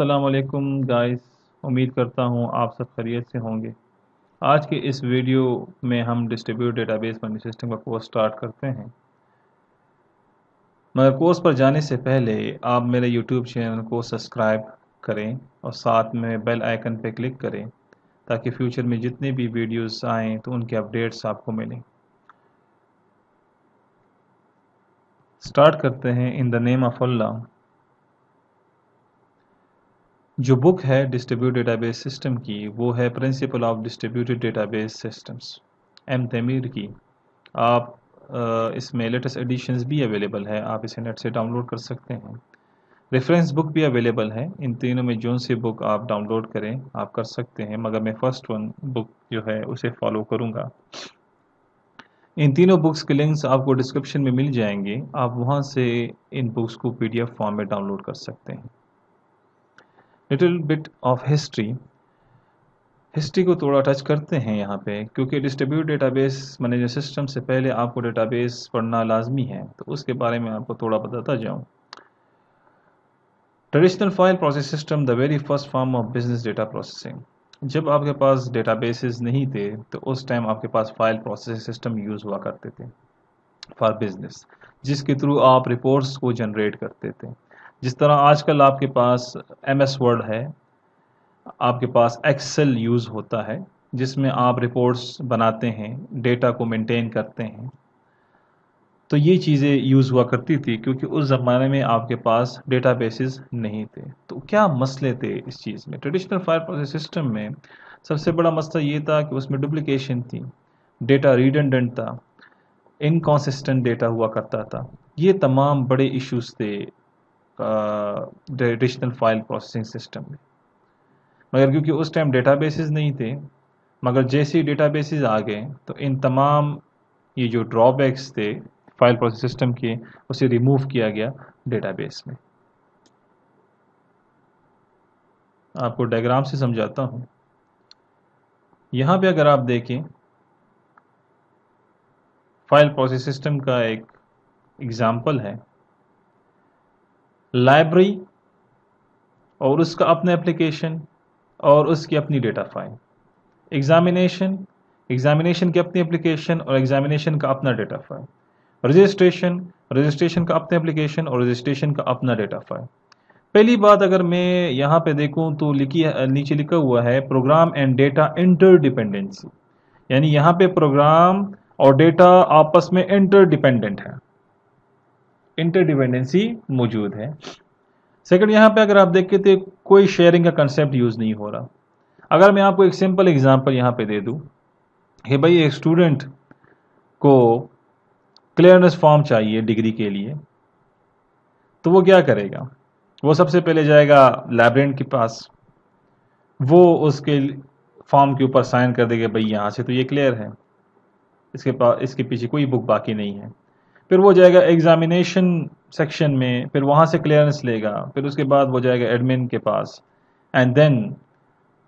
असलकुम गाइस उम्मीद करता हूँ आप सब खैरियत से होंगे। आज के इस वीडियो में हम डिस्ट्रीब्यूट डेटाबेस मैनेजमेंट सिस्टम का कोर्स स्टार्ट करते हैं। मगर कोर्स पर जाने से पहले आप मेरे यूट्यूब चैनल को सब्सक्राइब करें और साथ में बेल आइकन पर क्लिक करें, ताकि फ्यूचर में जितने भी वीडियोस आएँ तो उनके अपडेट्स आपको मिलें। स्टार्ट करते हैं in the name of Allah जो बुक है डिस्ट्रीब्यूट डेटाबेस सिस्टम की, वो है principle of distributed database systems M Tamer की। आप इसमें लेटेस्ट एडिशंस भी अवेलेबल है, आप इसे नेट से डाउनलोड कर सकते हैं। रेफरेंस बुक भी अवेलेबल है, इन तीनों में जो सी बुक आप डाउनलोड करें, आप कर सकते हैं, मगर मैं फ़र्स्ट वन बुक जो है, उसे फॉलो करूँगा। इन तीनों बुक्स के लिंक्स आपको डिस्क्रिप्शन में मिल जाएँगे, आप वहाँ से इन बुक्स को पीडीएफ फॉर्म में डाउनलोड कर सकते हैं। Little bit of history history को थोड़ा टच करते हैं यहाँ पे, क्योंकि डिस्ट्रीब्यूट डेटाबेस मैनेजर सिस्टम से पहले आपको डेटाबेस पढ़ना लाजमी है तो उसके बारे में आपको थोड़ा बताता जाऊँ। Traditional file process system the very first form of business data processing जब आपके पास डेटाबेसेस नहीं थे तो उस टाइम आपके पास फ़ाइल प्रोसेस सिस्टम यूज़ हुआ करते थे फॉर बिज़नेस जिसके थ्रू आप रिपोर्ट्स को जनरेट करते थे। जिस तरह आजकल आपके पास एम एस वर्ड है, आपके पास एक्सेल यूज़ होता है, जिसमें आप रिपोर्ट्स बनाते हैं, डेटा को मेंटेन करते हैं तो ये चीज़ें यूज़ हुआ करती थी क्योंकि उस ज़माने में आपके पास डेटाबेसेस नहीं थे। तो क्या मसले थे इस चीज़ में? ट्रेडिशनल फायर प्रोसेस सिस्टम में सबसे बड़ा मसला ये था कि उसमें डुप्लीकेशन थी, डेटा रिडेंडेंट था, इनकॉन्सिस्टेंट डेटा हुआ करता था। ये तमाम बड़े इश्यूज़ थे ट्रेडिशनल फ़ाइल प्रोसेसिंग सिस्टम में। मगर क्योंकि उस टाइम डेटाबेसेस नहीं थे, मगर जैसे ही डेटाबेसेस आ गए तो इन तमाम ये जो ड्रॉबैक्स थे फ़ाइल प्रोसेस सिस्टम के, उसे रिमूव किया गया डेटाबेस में। आपको डायग्राम से समझाता हूँ। यहाँ पे अगर आप देखें फ़ाइल प्रोसेस सिस्टम का एक एग्ज़ाम्पल है। लाइब्रेरी और उसका अपना एप्लीकेशन और उसकी अपनी डेटा फ़ाइल। एग्जामिनेशन एग्जामिनेशन की अपनी एप्लीकेशन और एग्जामिनेशन का अपना डेटा फ़ाइल। रजिस्ट्रेशन रजिस्ट्रेशन का अपना एप्लीकेशन और रजिस्ट्रेशन का अपना डेटा फ़ाइल। पहली बात अगर मैं यहाँ पे देखूँ तो लिखी, नीचे लिखा हुआ है, प्रोग्राम एंड डेटा इंटरडिपेंडेंसी। यानी यहाँ पे प्रोग्राम और डेटा आपस में इंटरडिपेंडेंट है। इंटरडिपेंडेंसी मौजूद है। सेकंड यहाँ पे अगर आप देखें तो कोई शेयरिंग का कंसेप्ट यूज़ नहीं हो रहा। अगर मैं आपको एक सिंपल एग्जांपल यहाँ पे दे दूँ। कि भाई, एक स्टूडेंट को क्लियरनेस फॉर्म चाहिए डिग्री के लिए। तो वो क्या करेगा? वो सबसे पहले जाएगा लाइब्रेंट के पास। वो उसके फॉर्म के ऊपर साइन कर देगा, भाई, यहाँ से तो ये क्लियर है। इसके पास इसके पीछे कोई बुक बाकी नहीं है। फिर वो जाएगा एग्जामिनेशन सेक्शन में, फिर वहाँ से क्लियरेंस लेगा, फिर उसके बाद वो जाएगा एडमिन के पास एंड देन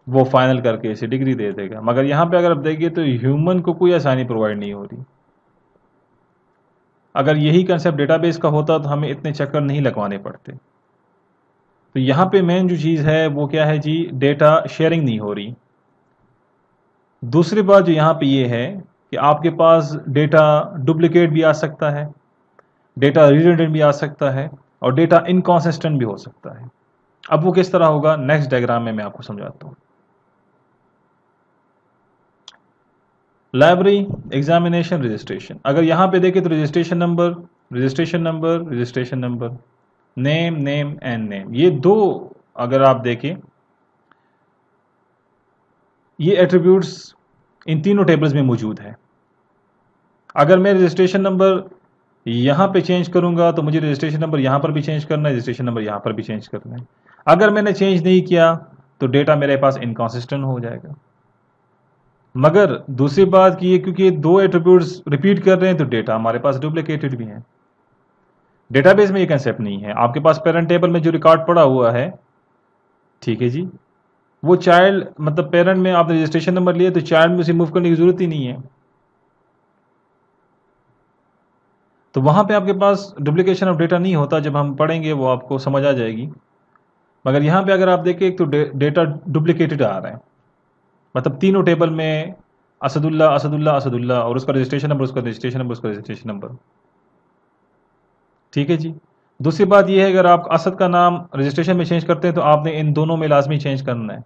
वो फाइनल करके इसे डिग्री दे देगा। मगर यहाँ पे अगर आप देखिए तो ह्यूमन को कोई आसानी प्रोवाइड नहीं हो रही। अगर यही कंसेप्ट डेटाबेस का होता तो हमें इतने चक्कर नहीं लगवाने पड़ते। तो यहाँ पे मेन जो चीज़ है, वो क्या है जी? डेटा शेयरिंग नहीं हो रही। दूसरी बात जो यहाँ पे ये है कि आपके पास डेटा डुप्लीकेट भी आ सकता है डेटा रिडेंडेंट भी आ सकता है और डेटा इनकॉन्सिस्टेंट भी हो सकता है। अब वो किस तरह होगा नेक्स्ट डायग्राम में मैं आपको समझाता हूँ। लाइब्रेरी एग्जामिनेशन रजिस्ट्रेशन अगर यहाँ पे देखें तो registration number registration number registration number name name and name ये दो अगर आप देखें, ये एट्रीब्यूट्स इन तीनों टेबल्स में मौजूद है। अगर मैं रजिस्ट्रेशन नंबर यहाँ पे चेंज करूँगा तो मुझे रजिस्ट्रेशन नंबर यहाँ पर भी चेंज करना है रजिस्ट्रेशन नंबर यहाँ पर भी चेंज करना है। अगर मैंने चेंज नहीं किया तो डेटा मेरे पास इनकॉन्सिस्टेंट हो जाएगा। मगर दूसरी बात की है, क्योंकि दो एट्रीब्यूट्स रिपीट कर रहे हैं तो डेटा हमारे पास डुप्लीकेटेड भी है। डेटाबेस में ये कंसेप्ट नहीं है। आपके पास पेरेंट टेबल में जो रिकॉर्ड पड़ा हुआ है, ठीक है जी, वो चाइल्ड मतलब पेरेंट में आपने रजिस्ट्रेशन नंबर लिया तो चाइल्ड में उसे मूव करने की ज़रूरत ही नहीं है। तो वहाँ पे आपके पास डुप्लीकेशन ऑफ़ डेटा नहीं होता, जब हम पढ़ेंगे वो आपको समझ आ जाएगी। मगर यहाँ पे अगर आप देखें, एक तो डेटा डुप्लीकेटेड आ रहा है। मतलब तीनों टेबल में असदुल्ला असदुल्ला असदुल्ला, और उसका रजिस्ट्रेशन नंबर उसका रजिस्ट्रेशन नंबर उसका रजिस्ट्रेशन नंबर ठीक है जी? दूसरी बात यह है, अगर आप असद का नाम रजिस्ट्रेशन में चेंज करते हैं तो आपने इन दोनों में लाजमी चेंज करना है।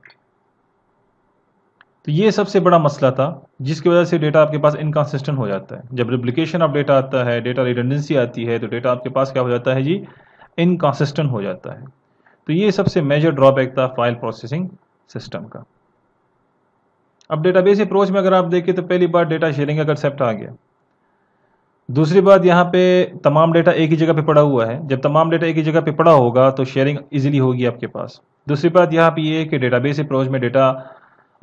तो ये सबसे बड़ा मसला था, जिसकी वजह से डेटा आपके पास इनकन्सिस्टेंट हो जाता है। जब रिप्लिकेशन ऑफ़ डेटा आता है डेटा रिडेंडेंसी आती है तो डेटा आपके पास क्या हो जाता है जी? इनकन्सिस्टेंट हो जाता है। तो ये सबसे मेजर ड्रॉबैक था फ़ाइल प्रोसेसिंग सिस्टम का। अब डेटाबेस अप्रोच में अगर आप देखें तो पहली बार डेटा शेयरिंग का कंसेप्ट आ गया। दूसरी बात, यहाँ पे तमाम डेटा एक ही जगह पे पड़ा हुआ है। जब तमाम डेटा एक ही जगह पे पड़ा होगा तो शेयरिंग इजीली होगी आपके पास। दूसरी बात, यहाँ पे ये है कि डेटाबेस अप्रोच में डेटा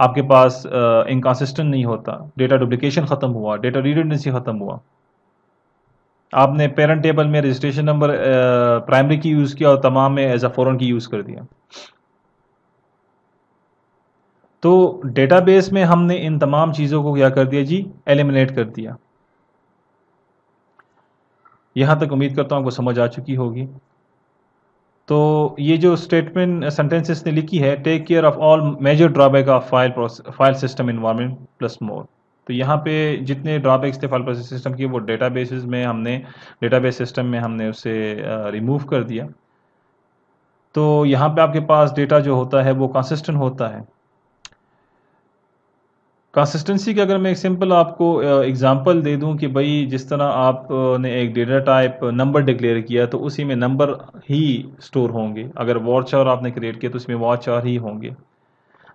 आपके पास इनकन्सिस्टेंट नहीं होता। डेटा डुप्लीकेशन ख़त्म हुआ डेटा रिडेंडेंसी ख़त्म हुआ। आपने पेरेंट टेबल में registration number primary key use किया और तमाम में एज अ फॉरन की यूज़ कर दिया। तो डेटाबेस में हमने इन तमाम चीज़ों को क्या कर दिया जी? एलिमिनेट कर दिया। यहाँ तक उम्मीद करता हूँ आपको समझ आ चुकी होगी। तो ये जो स्टेटमेंट सेंटेंसेस ने लिखी है take care of all major drawback of file file system environment plus more तो यहाँ पे जितने ड्रॉबैक्स थे फ़ाइल प्रोसेस सिस्टम की, वो डेटा में हमने डेटाबेस सिस्टम में हमने उसे रिमूव कर दिया। तो यहाँ पे आपके पास डेटा जो होता है, वो कंसिस्टेंट होता है। कंसिस्टेंसी की अगर मैं एक सिंपल आपको एग्जांपल दे दूँ कि भाई जिस तरह आपने एक डेटा टाइप नंबर डिक्लेयर किया तो उसी में नंबर ही स्टोर होंगे। अगर वॉच आवर आपने क्रिएट किया तो उसमें वॉच आवर ही होंगे।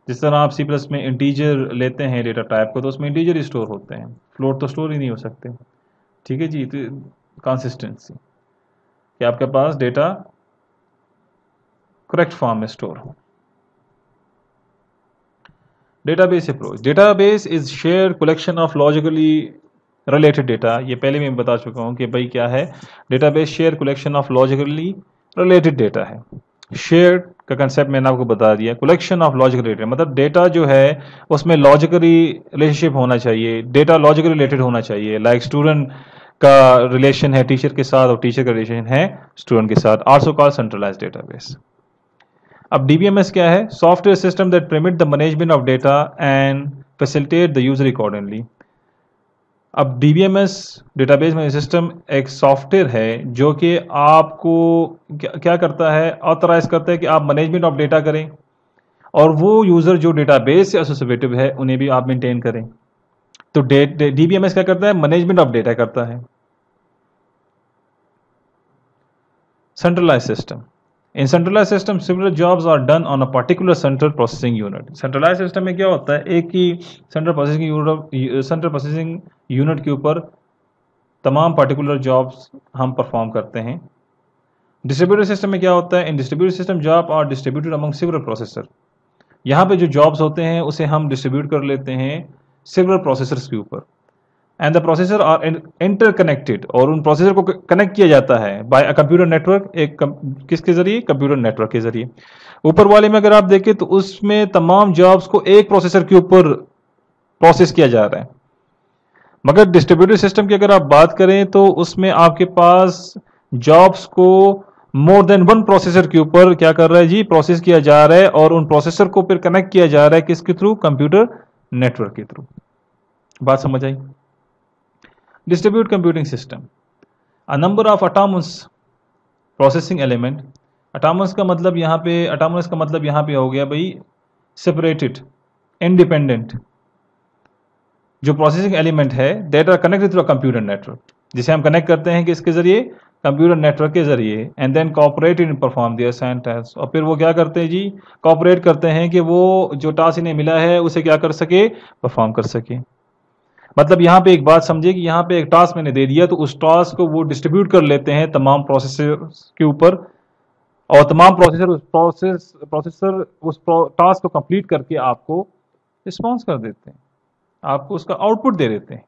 जिस तरह आप सी प्लस में इंटीजर लेते हैं डेटा टाइप को तो उसमें इंटीजर ही स्टोर होते हैं। फ्लोर तो स्टोर ही नहीं हो सकते। ठीक है जी? तो कंसिस्टेंसी कि आपके पास डेटा करेक्ट फॉर्म में स्टोर हो। Database approach database is share collection of logically related data ये पहले मैं बता चुका हूँ कि भाई क्या है? Database share collection of logically related data है। शेयर का कंसेप्ट मैंने आपको बता दिया। कलेक्शन ऑफ़ लॉजिकल डेटा मतलब डेटा जो है, उसमें लॉजिकली रिलेशनशिप होना चाहिए। डेटा लॉजिकली रिलेटेड होना चाहिए। लाइक like स्टूडेंट का रिलेशन है टीचर के साथ और टीचर का रिलेशन है स्टूडेंट के साथ। आल्सो कॉल सेंट्रलाइज डेटाबेस अब डीबीएमएस क्या है? Software system that permit the management of data and facilitate the user accordingly अब डीबीएमएस डेटाबेस मैनेजमेंट सिस्टम एक सॉफ्टवेयर है जो कि आपको क्या करता है? ऑथराइज करता है कि आप मैनेजमेंट ऑफ़ डेटा करें और वो यूज़र जो डेटाबेस से एसोसिएटिव है, उन्हें भी आप मेंटेन करें। तो डीबीएमएस क्या करता है? मैनेजमेंट ऑफ़ डेटा करता है। Centralise system in centralise system similar jobs are done on a particular central processing unit centralise system में क्या होता है? एक ही central processing unit central processing unit के ऊपर तमाम पर्टिकुलर जॉब्स हम परफॉर्म करते हैं। डिस्ट्रीब्यूटर सिस्टम में क्या होता है? In distributor system job are distributed among several processor यहाँ पे जो जॉब्स होते हैं, उसे हम डिस्ट्रीब्यूट कर लेते हैं सिविल प्रोसेसर्स के ऊपर। And the processor are interconnected और उन प्रोसेसर को कनेक्ट किया जाता है बाय अ कंप्यूटर नेटवर्क एक किसके ज़रिए? कंप्यूटर नेटवर्क के ज़रिए। ऊपर वाले में अगर आप देखें तो उसमें तमाम जॉब्स को एक प्रोसेसर के ऊपर प्रोसेस किया जा रहा है। मगर डिस्ट्रीब्यूटेड सिस्टम की अगर आप बात करें तो उसमें आपके पास जॉब्स को मोर देन वन प्रोसेसर के ऊपर क्या कर रहा है जी? प्रोसेस किया जा रहा है और उन प्रोसेसर को फिर कनेक्ट किया जा रहा है किसके थ्रू कंप्यूटर नेटवर्क के थ्रू बात समझ आई? Distribute computing system. A number of autonomous processing element. Autonomous का मतलब यहाँ पे autonomous का मतलब यहाँ पे हो गया भाई separated, independent. जो प्रोसेसिंग एलिमेंट है data connected through computer network जिसे हम कनेक्ट करते हैं किसके ज़रिए? कंप्यूटर नेटवर्क के ज़रिए. And then cooperate in perform their assigned task और फिर वो क्या करते हैं जी? कॉपरेट करते हैं कि वो जो टास्क इन्हें मिला है, उसे क्या कर सके? परफॉर्म कर सके. मतलब यहाँ पे एक बात समझिए कि यहाँ पे एक टास्क मैंने दे दिया तो उस टास्क को वो डिस्ट्रीब्यूट कर लेते हैं तमाम प्रोसेसर के ऊपर। और तमाम प्रोसेसर उस प्रोसेस प्रोसेसर उस टास्क को कंप्लीट करके आपको रिस्पॉन्स कर देते हैं। आपको उसका आउटपुट दे देते हैं।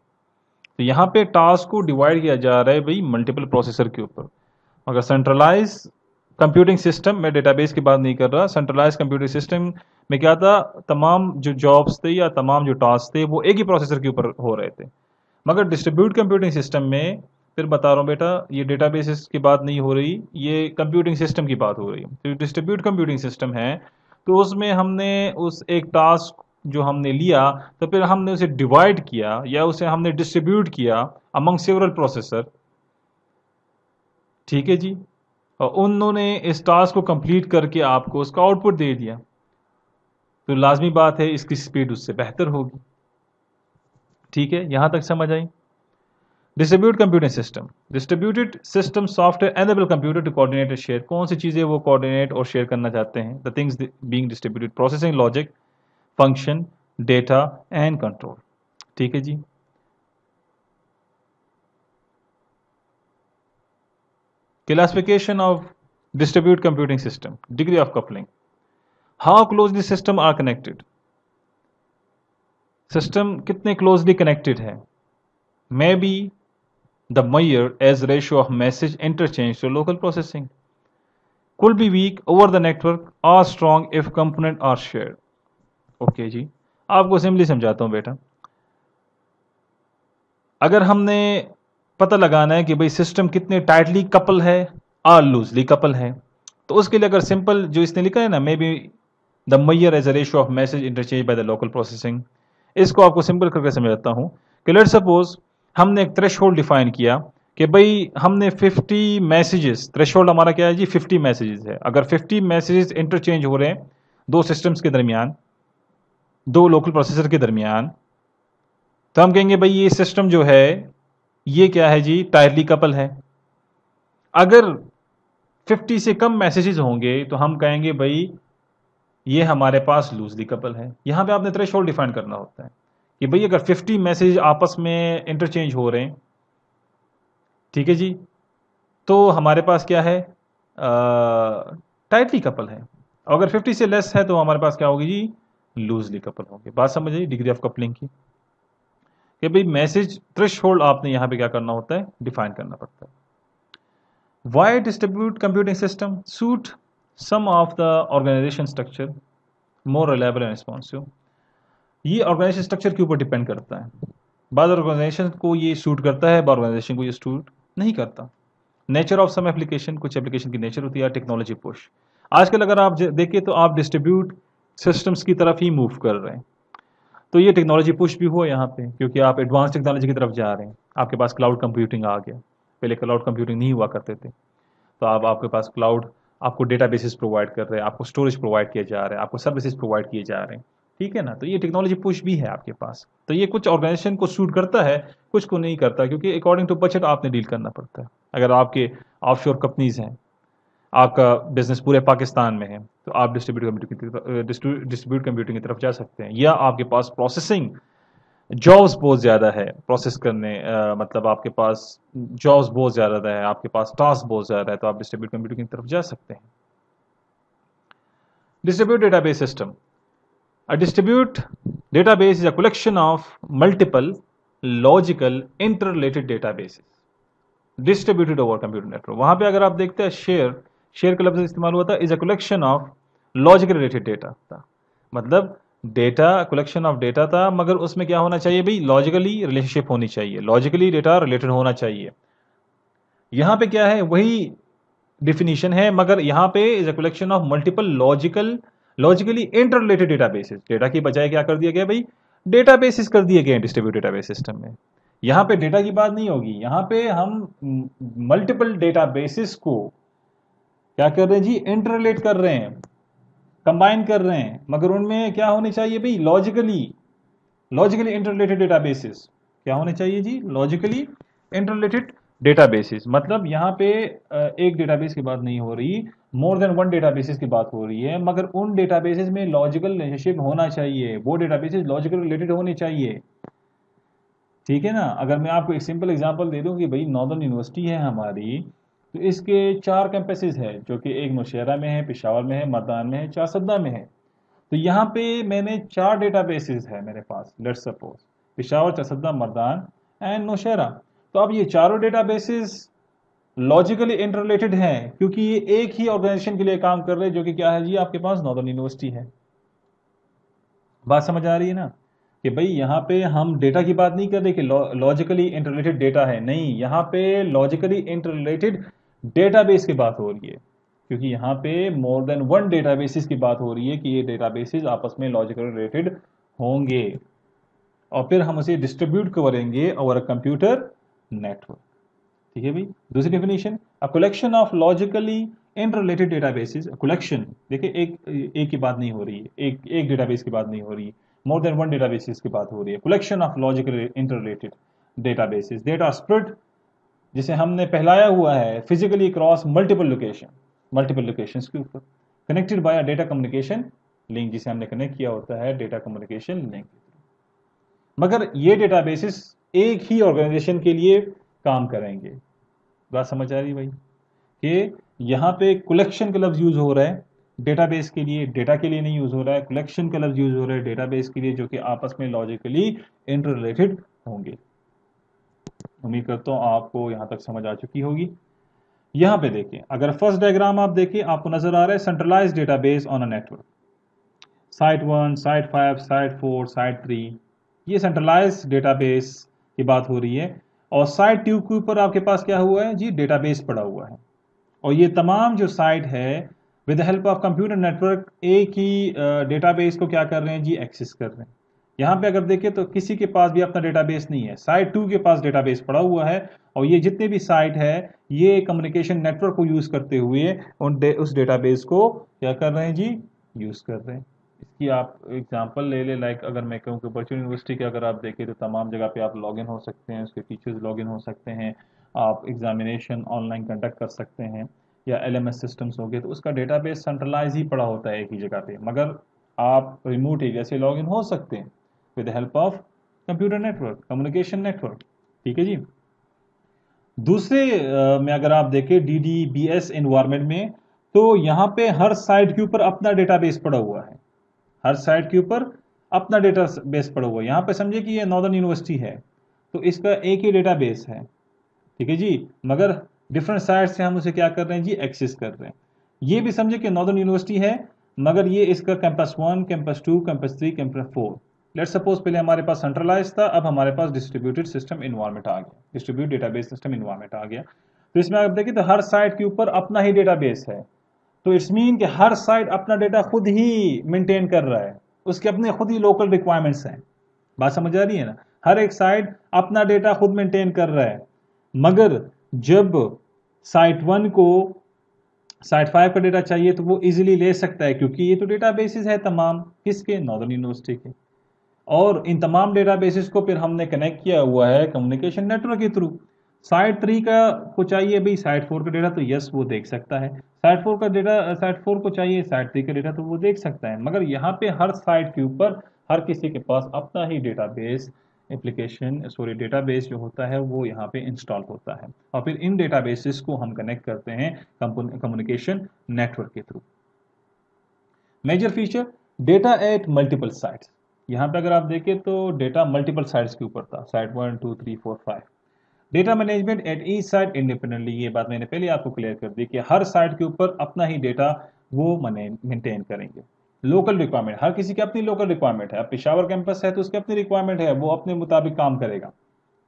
तो यहाँ पे टास्क को डिवाइड किया जा रहा है भाई मल्टीपल प्रोसेसर के ऊपर। अगर सेंट्रलाइज कंप्यूटिंग सिस्टम, मैं डेटाबेस की बात नहीं कर रहा सेंट्रलाइज कंप्यूटिंग सिस्टम में क्या था? तमाम जो जॉब्स थे या तमाम जो टास्क थे, वो एक ही प्रोसेसर के ऊपर हो रहे थे। मगर डिस्ट्रीब्यूट कंप्यूटिंग सिस्टम में, फिर बता रहा हूँ बेटा, ये डेटाबेसेस की बात नहीं हो रही, ये कंप्यूटिंग सिस्टम की बात हो रही है। तो डिस्ट्रीब्यूट कंप्यूटिंग सिस्टम है तो उसमें हमने उस एक टास्क जो हमने लिया तो फिर हमने उसे डिवाइड किया, या उसे हमने डिस्ट्रीब्यूट किया अमंग सेवरल प्रोसेसर ठीक है जी? उन्होंने इस टास्क को कंप्लीट करके आपको उसका आउटपुट दे दिया। तो लाजमी बात है, इसकी स्पीड उससे बेहतर होगी। ठीक है, यहाँ तक समझ आई? Distribute computing system distributed system software enable computer to coordinate share कौन सी चीज़ें वो कोऑर्डिनेट और शेयर करना चाहते हैं? The things being distributed processing logic function data and control ठीक है जी? Classification of distributed computing system, degree of coupling. How closely system are connected? System कितने क्लोजली कनेक्टेड है? May be the measure as ratio of message interchange to local processing could be weak over the network or strong if component are share okay जी. आपको simply समझाता हूँ बेटा। अगर हमने पता लगाना है कि भाई सिस्टम कितने टाइटली कपल है आर लूजली कपल है। तो उसके लिए अगर सिंपल जो इसने लिखा है ना may be the measure as a ratio of message interchange by the local processing इसको आपको सिंपल करके समझाता हूँ कि लेट सपोज़ हमने एक थ्रेश डिफाइन किया कि भाई हमने 50 मैसेजेस थ्रेश हमारा क्या है जी? 50 मैसेजेस है। अगर 50 मैसेजेस इंटरचेंज हो रहे हैं, दो सिस्टम्स के दरमियान, दो लोकल प्रोसेसर के दरमियान तो हम कहेंगे भाई ये सिस्टम जो है ये क्या है जी? टायरली कपल है। अगर 50 से कम मैसेजेस होंगे तो हम कहेंगे, भाई, ये हमारे पास लूजली कपल है। यहाँ पे आपने थ्रेश डिफाइन करना होता है कि, भाई, अगर 50 मैसेज आपस में इंटरचेंज हो रहे हैं, ठीक है जी? तो हमारे पास क्या है? टाइटली कपल है। अगर 50 से लेस है तो हमारे पास क्या होगी जी? लूजली कपल होंगे। बात समझिए डिग्री ऑफ़ कपलिंग की। कि भाई मैसेज थ्रेश आपने यहाँ पे क्या करना होता है? डिफाइन करना पड़ता है। Why distribute computing system suit some of the organisation structure more reliable and responsive ये ऑर्गेनाइजेशन स्ट्रक्चर के ऊपर डिपेंड करता है। बाद ऑर्गेनाइजेशन को ये सूट करता है, बाद ऑर्गेनाइजेशन को ये सूट नहीं करता। नेचर ऑफ़ सम एप्लीकेशन कुछ एप्लीकेशन की नेचर होती है टेक्नोलॉजी पुश आजकल अगर आप देखें तो आप डिस्ट्रीब्यूट सिस्टम्स की तरफ़ ही मूव कर रहे हैं। तो ये टेक्नोलॉजी पुश भी हुआ यहाँ पे, क्योंकि आप एडवांस टेक्नोलॉजी की तरफ़ जा रहे हैं। आपके पास क्लाउड कंप्यूटिंग आ गया। पहले क्लाउड कंप्यूटिंग नहीं हुआ करते थे। तो अब आपके पास क्लाउड आपको डेटा बेसिस प्रोवाइड कर रहे हैं, आपको स्टोरेज प्रोवाइड किया जा रहा है, आपको सर्विसेज़ प्रोवाइड किए जा रहे हैं। ठीक है ना? तो ये टेक्नोलॉजी पुश भी है आपके पास। तो ये कुछ ऑर्गेनाइजेशन को सूट करता है, कुछ को नहीं करता, क्योंकि अकॉर्डिंग टू बजट आपने डील करना पड़ता है। अगर आपके ऑफ़ कंपनीज़ हैं आपका बिज़नेस पूरे पाकिस्तान में है तो आप डिस्ट्रीब्यूट कंप्यूटिंग डिस्ट्रीब्यूट कंप्यूटिंग की तरफ़ जा सकते हैं। या आपके पास प्रोसेसिंग जॉब्स बहुत ज़्यादा है प्रोसेस करने आ, मतलब आपके पास जॉब्स बहुत ज़्यादा है आपके पास टास्क बहुत ज़्यादा है तो आप डिस्ट्रीब्यूट कंप्यूटिंग की तरफ़ जा सकते हैं। Distribute database system a distribute database is a collection of multiple logical interrelated databases distributed over computer network वहाँ पे अगर आप देखते हैं शेयर शेयर का लफ्ज इस्तेमाल हुआ था is a collection of logical related data था। मतलब डेटा कलेक्शन ऑफ़ डेटा था, मगर उसमें क्या होना चाहिए भाई? लॉजिकली रिलेशनशिप होनी चाहिए। लॉजिकली डेटा रिलेटेड होना चाहिए। यहाँ पे क्या है? वही डिफिनीशन है, मगर यहाँ पे is a collection of multiple logical logically interrelated databases data की बजाय क्या कर दिया गया भाई? डेटाबेसिस कर दिए गए डिस्ट्रीब्यूट डेटाबेस सिस्टम में। यहाँ पे डेटा की बात नहीं होगी। यहाँ पे हम मल्टीपल डेटाबेसिस को क्या कर रहे हैं जी? इंटर रिलेट कर रहे हैं। कंबाइन कर रहे हैं। मगर उनमें क्या होने चाहिए भाई? लॉजिकली लॉजिकली इंटरलेटेड डेटाबेसिस क्या होने चाहिए जी? लॉजिकली इंटरलेटेड डेटाबेसिस मतलब यहाँ पे एक डेटाबेस की बात नहीं हो रही मोर देन वन डेटाबेसिस की बात हो रही है, मगर उन डेटाबेसिस में लॉजिकल रिलेशनशिप होना चाहिए। वो डेटाबेसिस लॉजिकल रिलेटेड होने चाहिए। ठीक है ना? अगर मैं आपको एक सिंपल एग्जांपल दे दूँ कि भाई नॉर्दर्न यूनिवर्सिटी है हमारी तो इसके चार कैंपसेस है, जो कि एक नौशहरा में है, पिशावर में है, मरदान में है चारसदा में है। तो यहाँ पे मैंने चार डेटा बेसिस है मेरे पास let suppose Peshawar Charsadda Mardan and Nowshera तो अब ये चारों डेटा बेसिस लॉजिकली इंटरलेटेड हैं, क्योंकि ये एक ही ऑर्गेनाइजेशन के लिए काम कर रहे हैं, जो कि क्या है जी, आपके पास नॉर्दर्न यूनिवर्सिटी है। बात समझ आ रही है ना? कि भाई यहाँ पे हम डेटा की बात नहीं कर रहे कि लॉजिकली इंटरलेटेड डेटा है। नहीं, यहाँ पे लॉजिकली इंटरलेटेड डेटाबेस की बात हो रही है। क्योंकि यहाँ पे मोर देन वन डेटाबेसिस की बात हो रही है कि ये डेटाबेसिस आपस में लॉजिकली रिलेटेड होंगे। और फिर हम उसे डिस्ट्रीब्यूट करेंगे ओवर कंप्यूटर नेटवर्क ठीक है भाई? दूसरी definition a collection of logically in interrelated databases collection देखिए, एक एक की बात नहीं हो रही है। एक एक डेटाबेस की बात नहीं हो रही है। मोर देन वन डेटाबेसिस की बात हो रही है। Collection of logically interrelated databases data spread जिसे हमने पहलाया हुआ है physically cross multiple location multiple location के ऊपर। Connected by data communication link जिसे हमने कनेक्ट किया होता है डेटा कम्युनिकेशन लिंक मगर ये डेटाबेसिस एक ही ऑर्गेनाइजेशन के लिए काम करेंगे। बात समझ आ रही भाई? कि यहाँ पे कलेक्शन का लफ्ज यूज़ हो रहा है। डेटाबेस के लिए डेटा के लिए नहीं यूज़ हो रहा है। कलेक्शन का लफ्ज यूज़ हो रहा है डेटाबेस के लिए, जो कि आपस में लॉजिकली इंटर रिलेटेड होंगे। उम्मीद करता हूँ आपको यहाँ तक समझ आ चुकी होगी। यहाँ पे देखिए अगर फ़र्स्ट डायग्राम आप देखिए आपको नज़र आ रहा है centralise database on a network site one site five site four site three ये सेंट्रलाइज डेटाबेस की बात हो रही है। और साइट ट्यूब के ऊपर आपके पास क्या हुआ है? जी डेटाबेस पड़ा हुआ है। और ये तमाम जो साइट है with help of computer network एक ही डेटाबेस को क्या कर रहे हैं? जी एक्सेस कर रहे हैं। यहाँ पे अगर देखें तो किसी के पास भी अपना डेटाबेस नहीं है। साइट टू के पास डेटाबेस पड़ा हुआ है और ये जितने भी साइट है ये कम्युनिकेशन नेटवर्क को यूज़ करते हुए उन डे, उस डेटाबेस को क्या कर रहे हैं जी? यूज़ कर रहे हैं। इसकी आप एग्जांपल ले ले लाइक अगर मैं कहूँ कि वर्चुअल यूनिवर्सिटी के अगर आप देखें तो तमाम जगह पे आप लॉगिन हो सकते हैं उसके टीचर्स लॉगिन हो सकते हैं आप एग्जामिनेशन ऑनलाइन कंडक्ट कर सकते हैं या एलएमएस सिस्टम्स हो गए तो उसका डेटाबेस सेंट्रलाइज ही पड़ा होता है एक ही जगह पे। मगर आप रिमोट एरिया से लॉगिन हो सकते हैं। With help of computer network communication network ठीक है जी? दूसरे में अगर आप देखें D D B S environment में तो यहाँ पे हर साइट के ऊपर अपना डेटाबेस पड़ा हुआ है। हर साइट के ऊपर अपना डेटा बेस पड़ा हुआ है। यहाँ पे समझे कि ये नॉर्दर्न यूनिवर्सिटी है तो इसका एक ही डेटा बेस है। ठीक है जी? मगर डिफरेंट साइट से हम उसे क्या कर रहे हैं जी? एक्सेस कर रहे हैं। ये भी समझे कि नॉर्दर्न यूनिवर्सिटी है, मगर ये इसका campus one campus two campus three campus four let suppose पहले हमारे पास सेंट्रलाइज था, अब हमारे पास डिस्ट्रीब्यूटेड सिस्टम इन्वायरमेंट आ गया। डिस्ट्रीब्यूट डेटाबेस सिस्टम इन्वायरमेंट आ गया। तो इसमें आप देखिए तो हर साइट के ऊपर अपना ही डेटाबेस है। तो इट्स मीन कि हर साइट अपना डेटा खुद ही मेंटेन कर रहा है। उसके अपने खुद ही लोकल रिक्वायरमेंट्स हैं। बात समझ आ रही है ना? हर एक साइट अपना डेटा खुद मेंटेन कर रहा है। मगर जब साइट वन को साइट फाइव का डेटा चाहिए तो वो इजीली ले सकता है, क्योंकि ये तो डेटा बेसिस है तमाम। किसके? नॉर्दर्न यूनिवर्सिटी के। और इन तमाम डेटा को फिर हमने कनेक्ट किया हुआ है कम्युनिकेशन नेटवर्क के थ्रू साइट थ्री का को चाहिए भाई साइट फोर का डेटा तो यस वो देख सकता है। साइट फोर का डेटा साइट फोर को चाहिए साइट थ्री का डेटा तो वो देख सकता है। मगर यहाँ पे हर साइट के ऊपर हर किसी के पास अपना ही डेटाबेस एप्लीकेशन सॉरी डेटाबेस जो होता है, वो यहाँ पे इंस्टॉल होता है। और फिर इन डेटाबेसिस को हम कनेक्ट करते हैं कम्युनिकेशन नेटवर्क के through major feature data at multiple sites यहाँ पे अगर आप देखें तो डेटा मल्टीपल साइट्स के ऊपर था। Site one two three four five data management at each site independently ये बात मैंने पहले आपको क्लियर कर दी कि हर साइट के ऊपर अपना ही डेटा वो मेंटेन करेंगे। लोकल रिक्वायरमेंट हर किसी की अपनी लोकल रिक्वायरमेंट है। अब पिशावर कैंपस है तो उसकी अपनी रिक्वायरमेंट है, वो अपने मुताबिक काम करेगा।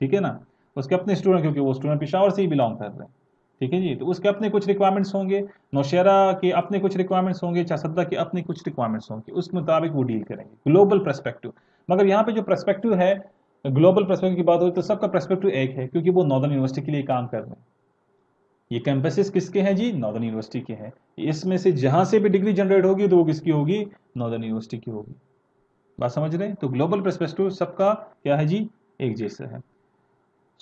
ठीक है ना? उसके अपने स्टूडेंट क्योंकि वो स्टूडेंट पिशावर से ही बिलोंग कर रहे हैं। ठीक है जी? तो उसके अपने कुछ रिक्वायरमेंट्स होंगे। नौशेरा के अपने कुछ रिक्वायरमेंट्स होंगे चासदा के अपने कुछ रिक्वायरमेंट्स होंगे। उसके मुताबिक वो डील करेंगे। ग्लोबल परस्पेक्टिव मगर यहाँ पे जो परस्पेक्टिव है ग्लोबल परस्पेक्टिव की बात हो तो सबका परस्पेक्टिव एक है, क्योंकि वो नॉर्दर्न यूनिवर्सिटी के लिए काम कर रहे हैं। ये कैंपसेस किसके हैं जी? नॉर्दर्न यूनिवर्सिटी के हैं। इसमें से जहाँ से भी डिग्री जनरेट होगी तो वो किसकी होगी? नॉर्दर्न यूनिवर्सिटी की होगी। बात समझ रहे हैं? तो ग्लोबल परस्पेक्टिव सबका क्या है जी? एक जैसा है।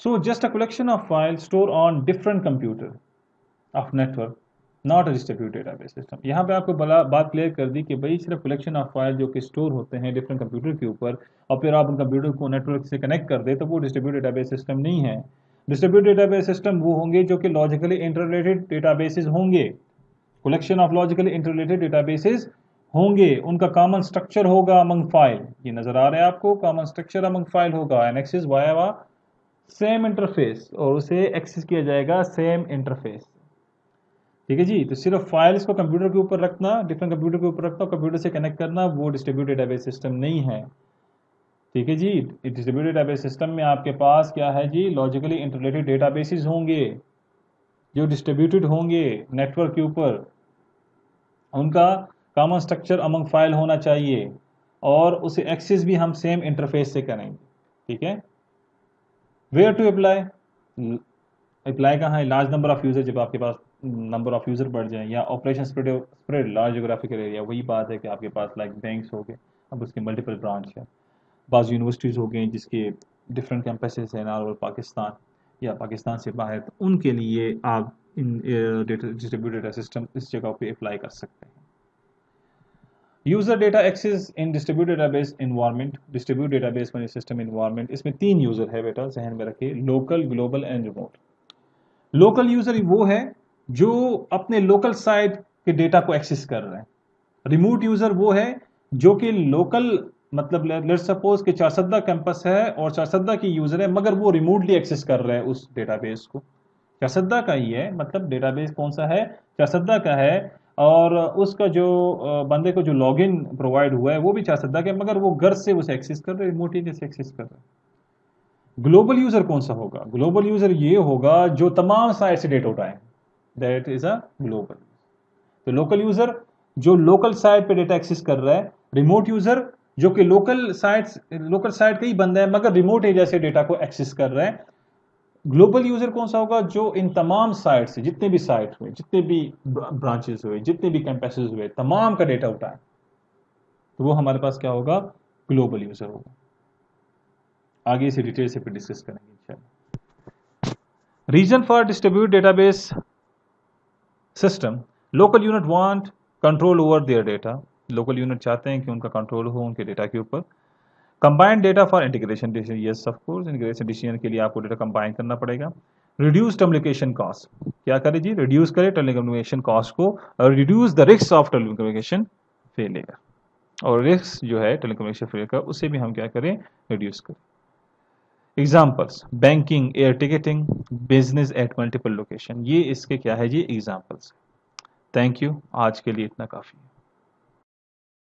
So just a collection of file store on different computer of network not distribute database system यहाँ पे आपको बला, बात क्लियर कर दी कि भाई सिर्फ़ कलेक्शन ऑफ़ फ़ाइल जो कि स्टोर होते हैं डिफरेंट कंप्यूटर के ऊपर, और फिर आप उन कंप्यूटर को नेटवर्क से कनेक्ट कर दे तो वो डिस्ट्रीब्यूट डेटाबेस सिस्टम नहीं है। डिस्ट्रीब्यूट डेटाबेस सिस्टम वो होंगे जो कि लॉजिकली इंटरलेटेड डेटाबेसेस होंगे। Collection of logically interrelated databases होंगे। उनका कॉमन स्ट्रक्चर होगा अमंग फ़ाइल ये नज़र आ रहा है आपको कॉमन स्ट्रक्चर अमंग फ़ाइल होगा। An access via same interface और उसे एक्सेस किया जाएगा सेम इंटरफेस ठीक है जी? तो सिर्फ़ फाइल्स को कंप्यूटर के ऊपर रखना डिफरेंट कंप्यूटर के ऊपर रखना और कंप्यूटर से कनेक्ट करना, वो डिस्ट्रीब्यूट डेटाबेस सिस्टम नहीं है। ठीक है जी? डिस्ट्रीब्यूटेड डेटाबेस सिस्टम में आपके पास क्या है जी? लॉजिकली इंटरलेटेड डेटाबेसेस होंगे, जो डिस्ट्रीब्यूटेड होंगे नेटवर्क के ऊपर। उनका कॉमन स्ट्रक्चर अमंग फ़ाइल होना चाहिए और उसे एक्सेस भी हम सेम इंटरफेस से करेंगे। ठीक है? वेयर टू अप्लाई अप्लाई कहाँ है? लार्ज नंबर ऑफ़ यूज़र जब आपके पास नंबर ऑफ़ यूज़र बढ़ जाए, या operation spread large geographical area वही बात है कि आपके पास लाइक बैंक्स हो गए, अब उसके मल्टीपल ब्रांच है। बाज़ यूनिवर्सिटीज़ हो गई जिसके डिफरेंट कैंपसेस हैं ऑल ओवर पाकिस्तान, या पाकिस्तान से बाहर तो उनके लिए आप इन डिस्ट्रीब्यूटेड सिस्टम इस जगह पे अप्लाई कर सकते हैं। User data access in distributed database environment distribute database manage system environment इसमें तीन यूज़र है बेटा, जहन में रखिए local global and remote local user वो है जो अपने लोकल साइट के डेटा को एक्सेस कर रहे हैं। रिमोट यूज़र वो है जो कि लोकल मतलब लेट सपोज़ कि चारसदा कैंपस है और चारसदा की यूज़र है, मगर वो रिमोटली एक्सेस कर रहे हैं उस डेटाबेस को। चारसदा का ही है मतलब डेटाबेस कौन सा है? चारसदा का है और उसका जो बंदे को जो लॉगिन प्रोवाइड हुआ है, वो भी चाह सकता है मगर वो घर से उसे एक्सेस कर रहे हैं रिमोटली से एक्सेस कर रहे ग्लोबल यूज़र कौन सा होगा? ग्लोबल यूज़र ये होगा जो तमाम साइट से डेटा उठाए। दैट इज़ अ ग्लोबल तो लोकल यूज़र जो लोकल साइट पे डेटा एक्सेस कर रहा है रिमोट यूज़र जो कि लोकल साइट्स लोकल साइट का ही बंदा है, मगर रिमोट एरिया से डेटा को एक्सेस कर रहा है ग्लोबल यूज़र कौन सा होगा? जो इन तमाम साइट से, जितने भी साइट हुए, जितने भी ब्रांचेस हुए, जितने भी कैंपसेस हुए, तमाम का डेटा उठाए तो वो हमारे पास क्या होगा? ग्लोबल यूज़र होगा। आगे इसे डिटेल से फिर डिस्कस करेंगे reason for distribute database system local unit want control over their data local unit चाहते हैं कि उनका कंट्रोल हो उनके डेटा के ऊपर। Combined data for integration decision yes of integration decision के लिए आपको डेटा कंबाइन करना पड़ेगा। रिड्यूस टेलीकम्युनिकेशन कॉस्ट क्या करें जी? रिड्यूस करें टेलीकम्युनिकेशन कॉस्ट को, और reduce the risk of telecommunication failure और रिस्क जो है टेलीकम्युनिकेशन फेलियर का, उसे भी हम क्या करें? रिड्यूस करें। Examples banking air ticketing business at multiple location ये इसके क्या है जी? एग्जाम्पल्स थैंक यू आज के लिए इतना काफ़ी।